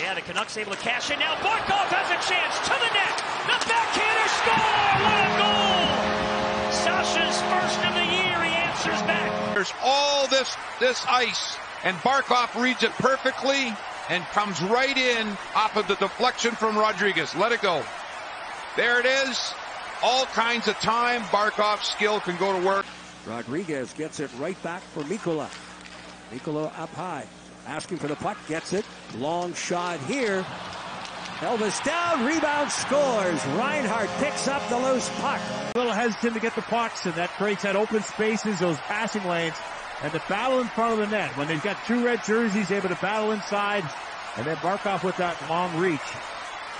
Yeah, the Canucks able to cash in now. Barkov has a chance to the net. The backhander score! What a goal! Sasha's first of the year. He answers back. There's all this this ice, and Barkov reads it perfectly and comes right in off of the deflection from Rodrigues. Let it go. There it is. All kinds of time. Barkov's skill can go to work. Rodrigues gets it right back for Mikkola. Mikkola up high. Asking for the puck. Gets it. Long shot here. Elvis down. Rebound scores. Reinhart picks up the loose puck. A little hesitant to get the pucks, and that creates that open spaces, those passing lanes, and the battle in front of the net. When they've got two red jerseys, able to battle inside, and then Barkov with that long reach.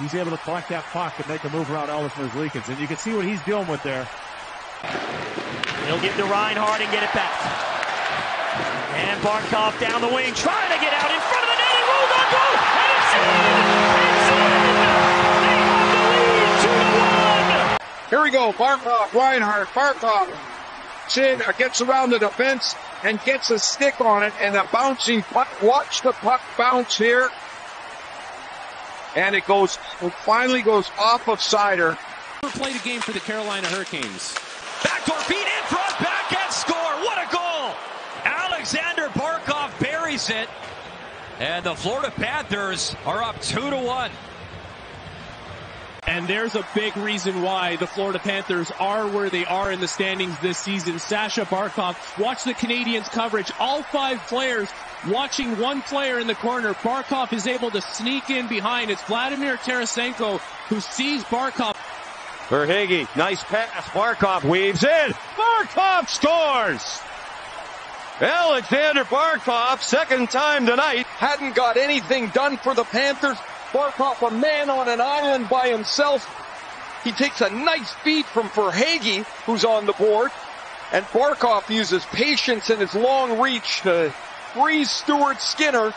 He's able to collect that puck and make a move around Elvis Merzlikins. And you can see what he's dealing with there. He'll give to Reinhart and get it back. And Barkov down the wing, trying to get out in front of the net. He rolled on goal, and it's in! It's in! They have the lead, two to one. Here we go. Barkov, Reinhart, Barkov. Chin gets around the defense and gets a stick on it and a bouncing puck. Watch the puck bounce here. And it goes, it finally goes off of Sider. Played a game for the Carolina Hurricanes. Backdoor feet in front, backhand score. What a goal! Aleksander Barkov buries it. And the Florida Panthers are up two to one. And there's a big reason why the Florida Panthers are where they are in the standings this season. Sasha Barkov, watch the Canadiens coverage. All five players watching one player in the corner. Barkov is able to sneak in behind. It's Vladimir Tarasenko who sees Barkov. Verhaeghe, nice pass. Barkov weaves in. Barkov scores! Aleksander Barkov, second time tonight. Hadn't got anything done for the Panthers. Barkov, a man on an island by himself. He takes a nice beat from Verhaeghe, who's on the board. And Barkov uses patience and his long reach to freeze Stuart Skinner